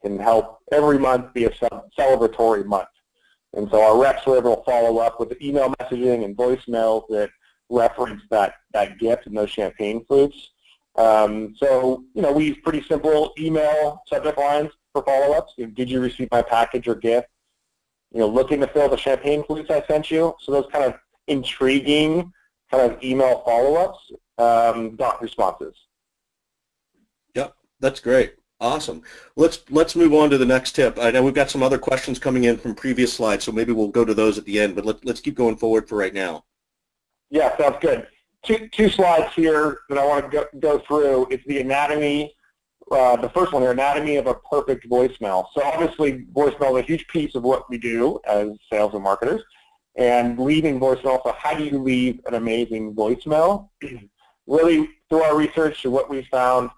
can help every month be a celebratory month. And so our reps able to follow up with email messaging and voicemails that reference that, that gift and those champagne flutes. Um, so, you know, we use pretty simple email subject lines for follow-ups. You know, Did you receive my package or gift? You know, looking to fill the champagne flutes I sent you. So those kind of intriguing kind of email follow-ups um, got responses. Yep, that's great. Awesome. Let's let's move on to the next tip. I know we've got some other questions coming in from previous slides, so maybe we'll go to those at the end. But let, let's keep going forward for right now. Yeah, sounds good. Two two slides here that I want to go, go through. It's the anatomy. Uh, the first one, the anatomy of a perfect voicemail. So obviously, voicemail is a huge piece of what we do as sales and marketers. And leaving voicemail. So how do you leave an amazing voicemail? really, through our research and what we found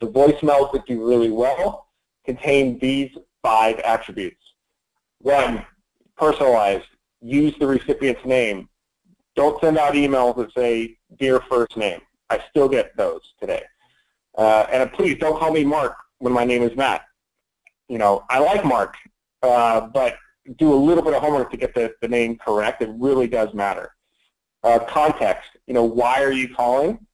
the voicemails that do really well contain these five attributes. One, personalized. Use the recipient's name. Don't send out emails that say, dear first name. I still get those today. Uh, and please don't call me Mark when my name is Matt. You know, I like Mark, uh, but do a little bit of homework to get the, the name correct. It really does matter. Uh, context. You know, why are you calling?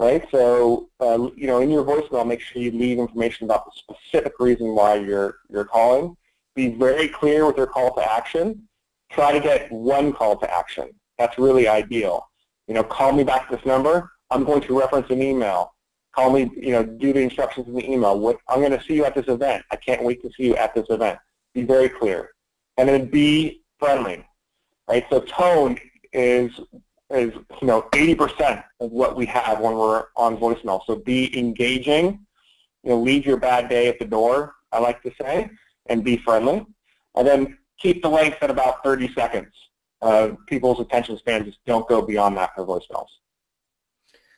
Right? So, uh, you know, in your voicemail, make sure you leave information about the specific reason why you're, you're calling. Be very clear with your call to action. Try to get one call to action. That's really ideal. You know, call me back this number. I'm going to reference an email. Call me, you know, do the instructions in the email. What, I'm going to see you at this event. I can't wait to see you at this event. Be very clear. And then be friendly, right? So tone is is you know 80% of what we have when we're on voicemail. So be engaging. You know, leave your bad day at the door. I like to say, and be friendly, and then keep the length at about 30 seconds. Uh, people's attention spans just don't go beyond that for voicemails.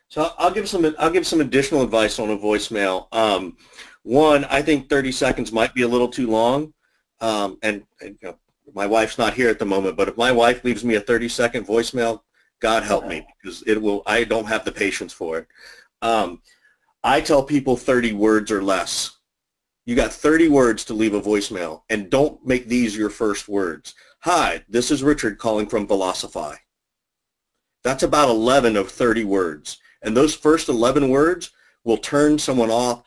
So I'll give some I'll give some additional advice on a voicemail. Um, one, I think 30 seconds might be a little too long, um, and, and you know, my wife's not here at the moment. But if my wife leaves me a 30 second voicemail, God help me because it will. I don't have the patience for it. Um, I tell people 30 words or less. You got 30 words to leave a voicemail, and don't make these your first words. Hi, this is Richard calling from Velocify. That's about 11 of 30 words, and those first 11 words will turn someone off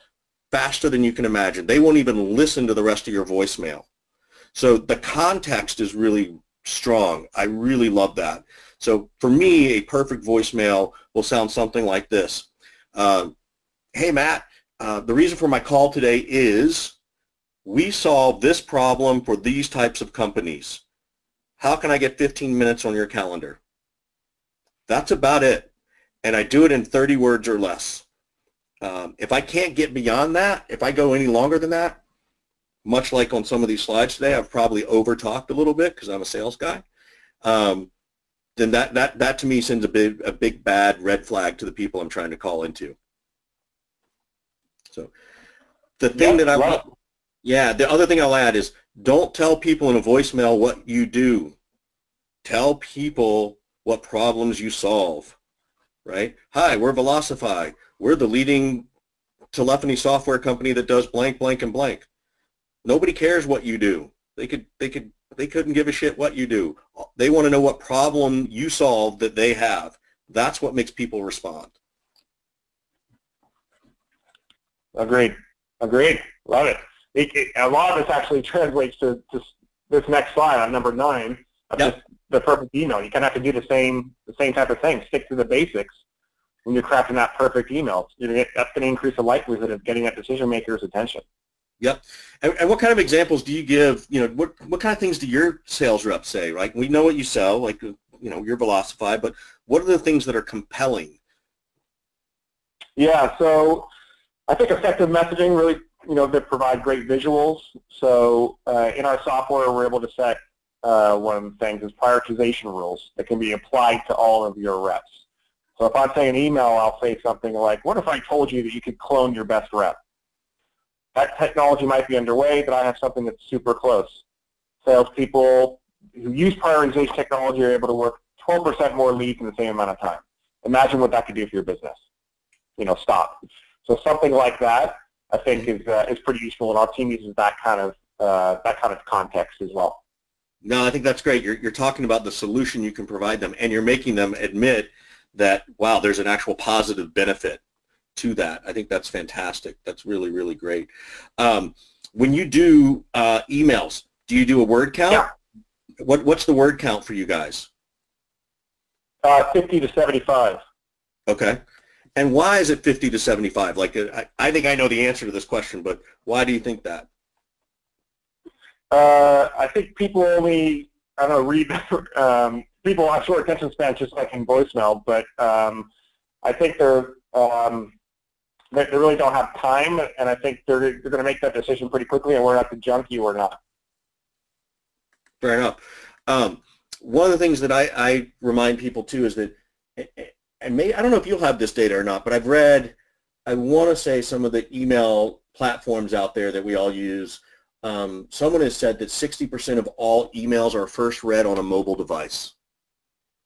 faster than you can imagine. They won't even listen to the rest of your voicemail. So the context is really strong. I really love that. So for me, a perfect voicemail will sound something like this. Uh, hey, Matt, uh, the reason for my call today is we solve this problem for these types of companies. How can I get 15 minutes on your calendar? That's about it. And I do it in 30 words or less. Um, if I can't get beyond that, if I go any longer than that, much like on some of these slides today, I've probably over-talked a little bit because I'm a sales guy. Um, then that, that, that to me sends a big, a big bad red flag to the people I'm trying to call into. So the thing that I want, yeah, the other thing I'll add is don't tell people in a voicemail what you do. Tell people what problems you solve, right? Hi, we're Velocify. We're the leading telephony software company that does blank, blank, and blank. Nobody cares what you do. They could, they could, they couldn't give a shit what you do. They want to know what problem you solve that they have. That's what makes people respond. Agreed. Agreed. Love it. it, it a lot of this actually translates to, to this next slide on number nine. Yep. the perfect email. You kind of have to do the same the same type of thing. Stick to the basics when you're crafting that perfect email. That's going to increase the likelihood of getting that decision maker's attention. Yep. And, and, what kind of examples do you give? You know, what what kind of things do your sales reps say? Right. We know what you sell, like you know, you're Velocify, but what are the things that are compelling? Yeah. So I think effective messaging really, you know, that provide great visuals. So uh, in our software, we're able to set uh, one of the things is prioritization rules that can be applied to all of your reps. So if I'm saying an email, I'll say something like, what if I told you that you could clone your best rep? That technology might be underway, but I have something that's super close. Salespeople who use prioritization technology are able to work 12% more leads in the same amount of time. Imagine what that could do for your business. You know, stop. So something like that, I think, is uh, is pretty useful, and our team uses that kind of uh, that kind of context as well. No, I think that's great. You're you're talking about the solution you can provide them, and you're making them admit that wow, there's an actual positive benefit to that. I think that's fantastic. That's really really great. Um, when you do uh, emails, do you do a word count? Yeah. What what's the word count for you guys? Uh, 50 to 75. Okay. And why is it 50 to 75? Like, uh, I, I think I know the answer to this question, but why do you think that? Uh, I think people only, I don't know, read, um, people have short attention spans just like in voicemail, but um, I think they're, um, they, really don't have time, and I think they're, they're going to make that decision pretty quickly, and we're to junk you or not. Fair enough. Um, one of the things that I, I remind people too is that and I don't know if you'll have this data or not, but I've read, I want to say some of the email platforms out there that we all use. Um, someone has said that 60% of all emails are first read on a mobile device,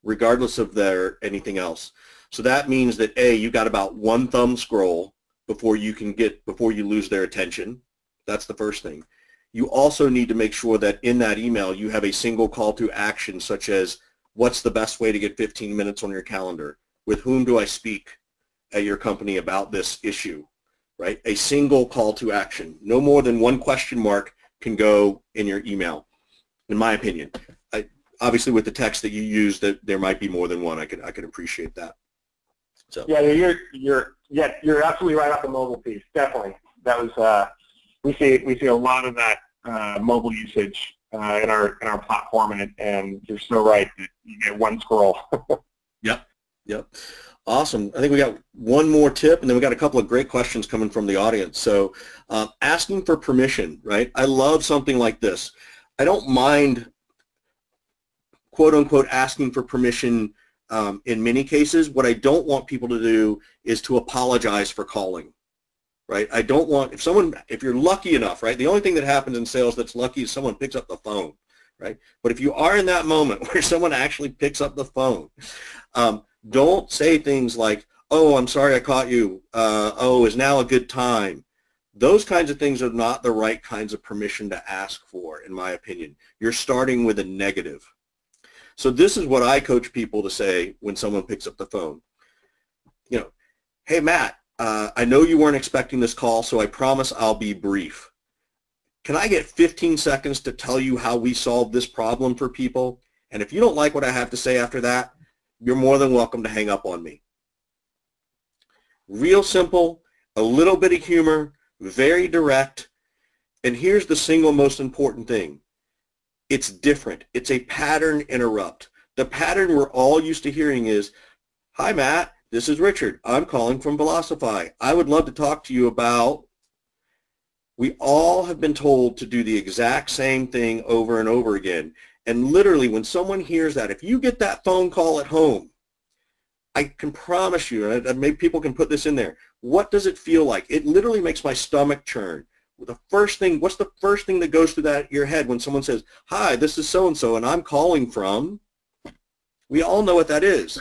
regardless of their anything else. So that means that A, you got about one thumb scroll before you can get, before you lose their attention. That's the first thing. You also need to make sure that in that email you have a single call to action such as what's the best way to get 15 minutes on your calendar? with whom do I speak at your company about this issue, right? A single call to action. No more than one question mark can go in your email, in my opinion. I, obviously, with the text that you use, that there might be more than one. I could I can appreciate that. So yeah, you're you're yeah you're absolutely right about the mobile piece. Definitely, that was uh, we see we see a lot of that uh, mobile usage uh, in our in our platform, and and you're so right. You get one scroll. yep. Yep. Awesome. I think we got one more tip, and then we got a couple of great questions coming from the audience. So uh, asking for permission, right? I love something like this. I don't mind, quote unquote, asking for permission um, in many cases. What I don't want people to do is to apologize for calling, right? I don't want, if someone, if you're lucky enough, right? The only thing that happens in sales that's lucky is someone picks up the phone, right? But if you are in that moment where someone actually picks up the phone, um, don't say things like, oh, I'm sorry I caught you. Uh, oh, is now a good time? Those kinds of things are not the right kinds of permission to ask for, in my opinion. You're starting with a negative. So this is what I coach people to say when someone picks up the phone. You know, hey, Matt, uh, I know you weren't expecting this call, so I promise I'll be brief. Can I get 15 seconds to tell you how we solved this problem for people? And if you don't like what I have to say after that, you're more than welcome to hang up on me. Real simple, a little bit of humor, very direct, and here's the single most important thing. It's different. It's a pattern interrupt. The pattern we're all used to hearing is, hi Matt, this is Richard. I'm calling from Velocify. I would love to talk to you about... We all have been told to do the exact same thing over and over again. And literally, when someone hears that, if you get that phone call at home, I can promise you, and maybe people can put this in there, what does it feel like? It literally makes my stomach churn. The first thing, what's the first thing that goes through that your head when someone says, hi, this is so-and-so, and I'm calling from, we all know what that is.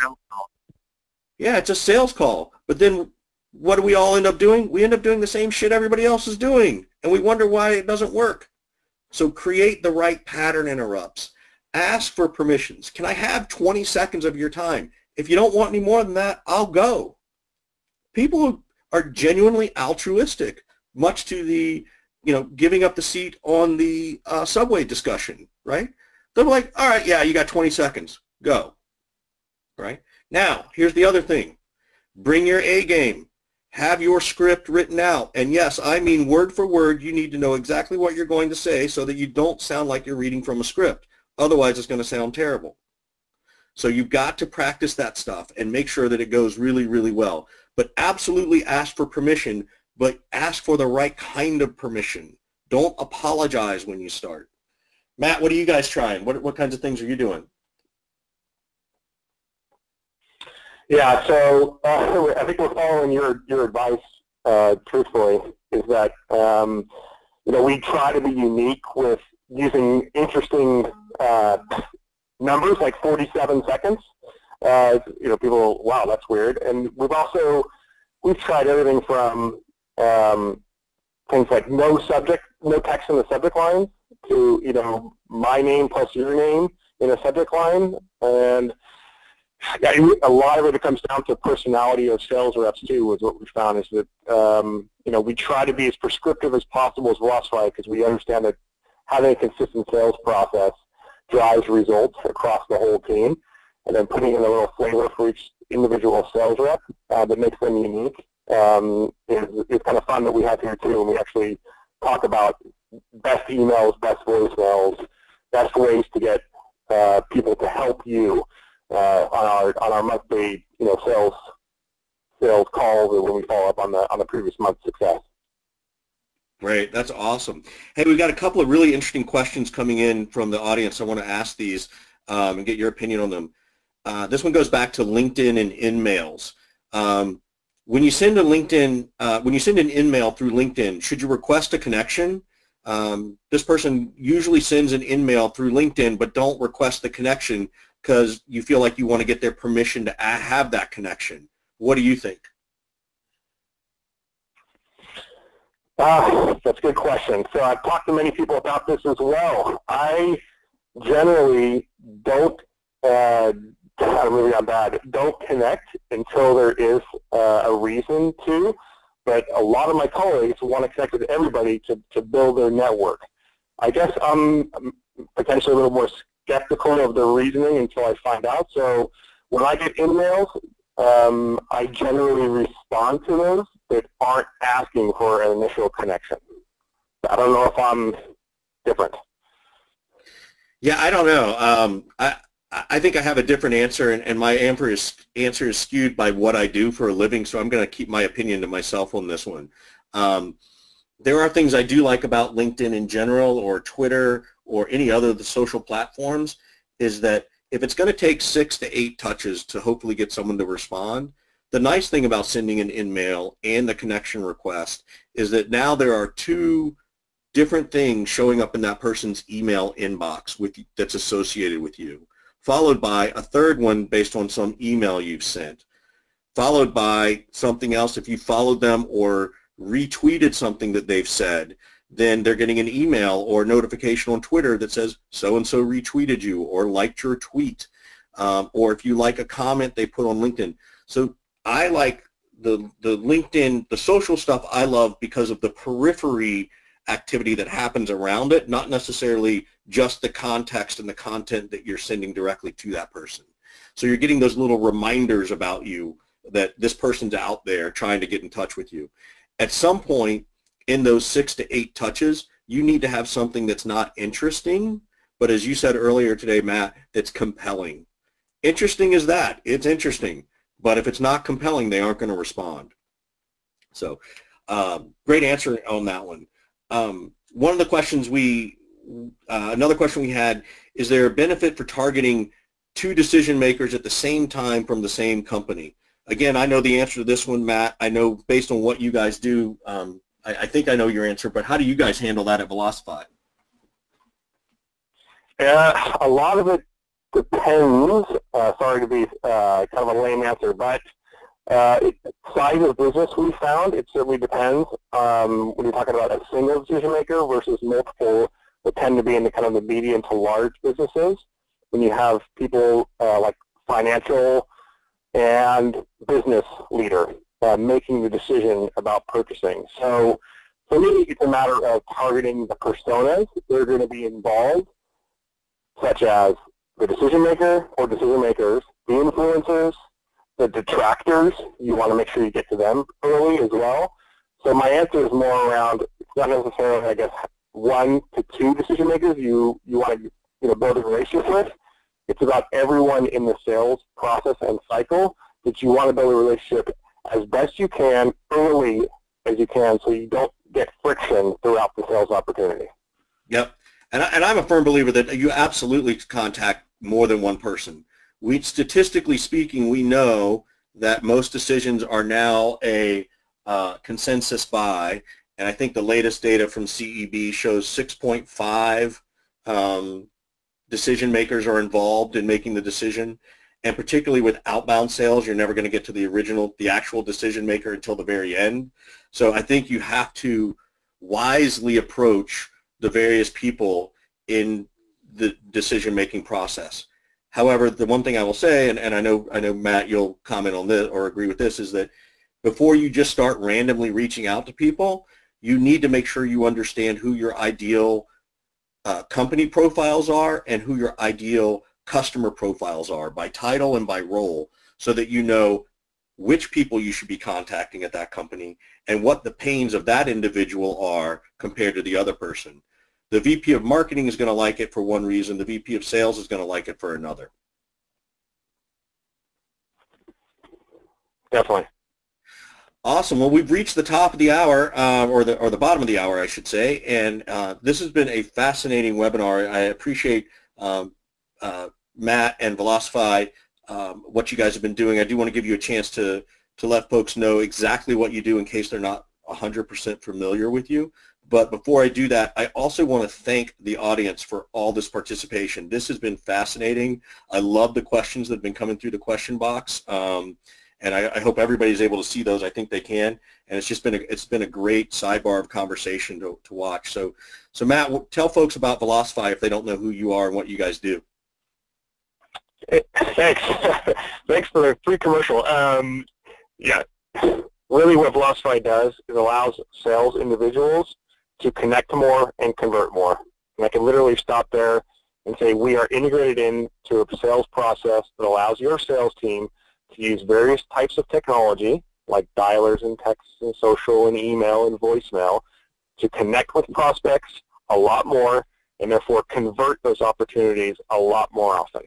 Yeah, it's a sales call. But then what do we all end up doing? We end up doing the same shit everybody else is doing. And we wonder why it doesn't work. So create the right pattern interrupts. Ask for permissions. Can I have 20 seconds of your time? If you don't want any more than that, I'll go. People are genuinely altruistic, much to the, you know, giving up the seat on the uh, subway discussion, right? They're like, all right, yeah, you got 20 seconds. Go. Right? Now, here's the other thing. Bring your A game. Have your script written out. And yes, I mean word for word, you need to know exactly what you're going to say so that you don't sound like you're reading from a script. Otherwise, it's going to sound terrible. So you've got to practice that stuff and make sure that it goes really, really well. But absolutely ask for permission, but ask for the right kind of permission. Don't apologize when you start. Matt, what are you guys trying? What, what kinds of things are you doing? Yeah, so uh, I think we're following your your advice uh, truthfully. Is that um, you know we try to be unique with using interesting uh, numbers like 47 seconds. Uh, you know, people, wow, that's weird. And we've also we've tried everything from um, things like no subject, no text in the subject line to you know my name plus your name in a subject line, and yeah, a lot of it comes down to personality of sales reps too. Is what we found is that um, you know we try to be as prescriptive as possible as Velocify because we understand that having a consistent sales process drives results across the whole team, and then putting in a little flavor for each individual sales rep uh, that makes them unique um, is, is kind of fun that we have here too. And we actually talk about best emails, best voicemails, best ways to get uh, people to help you uh, on our on our monthly you know sales sales calls or when we follow up on the on the previous month's success. Great, that's awesome. Hey, we've got a couple of really interesting questions coming in from the audience. I want to ask these um, and get your opinion on them. Uh, this one goes back to LinkedIn and InMails. Um, when you send a LinkedIn, uh, when you send an InMail through LinkedIn, should you request a connection? Um, this person usually sends an InMail through LinkedIn, but don't request the connection because you feel like you want to get their permission to have that connection. What do you think? Uh, that's a good question. So I've talked to many people about this as well. I generally don't, uh, really not bad, don't connect until there is uh, a reason to, but a lot of my colleagues want to connect with everybody to, to build their network. I guess I'm potentially a little more skeptical of the reasoning until I find out. So when I get emails, um, I generally respond to those that aren't asking for an initial connection. I don't know if I'm different. Yeah, I don't know. Um, I I think I have a different answer, and, and my answer is skewed by what I do for a living. So I'm going to keep my opinion to myself on this one. Um, there are things I do like about LinkedIn in general, or Twitter, or any other of the social platforms is that if it's going to take six to eight touches to hopefully get someone to respond, the nice thing about sending an in-mail and the connection request is that now there are two different things showing up in that person's email inbox with that's associated with you, followed by a third one based on some email you've sent, followed by something else if you followed them or retweeted something that they've said, then they're getting an email or notification on Twitter that says so-and-so retweeted you or liked your tweet. Um, or if you like a comment they put on LinkedIn. So I like the the LinkedIn, the social stuff I love because of the periphery activity that happens around it, not necessarily just the context and the content that you're sending directly to that person. So you're getting those little reminders about you that this person's out there trying to get in touch with you. At some point in those six to eight touches, you need to have something that's not interesting, but as you said earlier today, Matt, that's compelling. Interesting is that. It's interesting. But if it's not compelling, they aren't going to respond. So um, great answer on that one. Um, one of the questions we, uh, another question we had, is there a benefit for targeting two decision makers at the same time from the same company? Again, I know the answer to this one, Matt. I know based on what you guys do, um, I, I, think I know your answer, but how do you guys handle that at Velocify? Uh, a lot of it depends. Uh, sorry to be uh, kind of a lame answer, but uh, size of business we found, it certainly depends. Um, when you're talking about a single decision maker versus multiple that tend to be in the kind of the medium to large businesses. When you have people uh, like financial and business leader uh, making the decision about purchasing. So for me, it's a matter of targeting the personas that are going to be involved, such as the decision maker or decision makers, the influencers, the detractors, you want to make sure you get to them early as well. So my answer is more around, it's not necessarily, I guess, one to two decision makers you, you want to you know, build a relationship with. It's about everyone in the sales process and cycle that you want to build a relationship as best you can early as you can so you don't get friction throughout the sales opportunity. Yep. And, I, and I'm a firm believer that you absolutely contact more than one person. We statistically speaking, we know that most decisions are now a uh, consensus buy, and I think the latest data from CEB shows 6.5 um, decision makers are involved in making the decision. And particularly with outbound sales, you're never going to get to the original, the actual decision maker until the very end. So I think you have to wisely approach the various people in the decision-making process. However, the one thing I will say, and, and I know I know Matt, you'll comment on this or agree with this, is that before you just start randomly reaching out to people, you need to make sure you understand who your ideal uh, company profiles are and who your ideal customer profiles are by title and by role so that you know which people you should be contacting at that company and what the pains of that individual are compared to the other person. The VP of marketing is going to like it for one reason. The VP of sales is going to like it for another. Definitely. Awesome. Well, we've reached the top of the hour, uh, or the or the bottom of the hour, I should say, and uh, this has been a fascinating webinar. I appreciate um, uh, Matt and Velocify um, what you guys have been doing. I do want to give you a chance to to let folks know exactly what you do in case they're not 100% familiar with you. But before I do that, I also want to thank the audience for all this participation. This has been fascinating. I love the questions that have been coming through the question box. Um, and I, I, hope everybody's able to see those. I think they can, and it's just been a, it's been a great sidebar of conversation to, to watch. So, so Matt, tell folks about Velocify if they don't know who you are and what you guys do. thanks, thanks for the free commercial. Um, yeah, really, what Velocify does is allows sales individuals to connect more and convert more. And I can literally stop there and say we are integrated into a sales process that allows your sales team to use various types of technology like dialers and texts and social and email and voicemail to connect with prospects a lot more and therefore convert those opportunities a lot more often.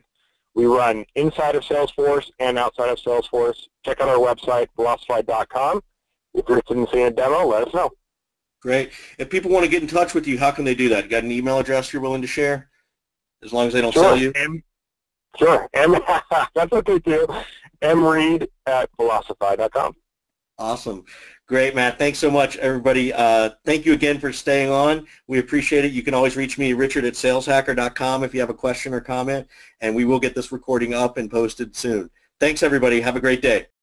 We run inside of Salesforce and outside of Salesforce. Check out our website, velocify.com. If you're interested in seeing a demo, let us know. Great. If people want to get in touch with you, how can they do that? You got an email address you're willing to share? As long as they don't sure. sell you? M, sure. M, that's okay too. Mreed at velocify.com. Awesome. Great, Matt. Thanks so much, everybody. Uh, thank you again for staying on. We appreciate it. You can always reach me, Richard at saleshacker.com if you have a question or comment, and we will get this recording up and posted soon. Thanks, everybody. Have a great day.